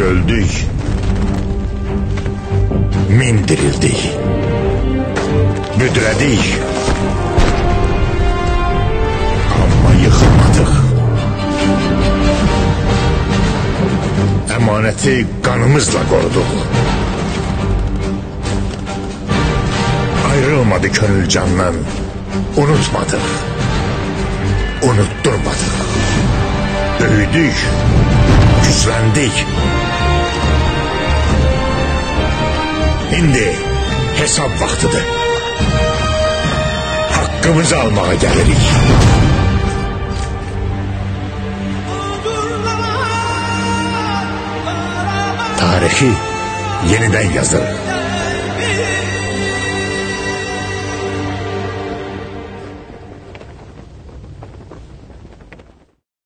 Öldük. Min dirildik. Büdredik. Ama yıkılmadık. Emaneti kanımızla koruduk. Ayrılmadı gönül candan. Unutmadık. Unutturmadık. Büyüdük. Güçlendik. Şimdi hesap vaktidir. Hakkımızı almaya gelirik. Tarihi yeniden yazarız.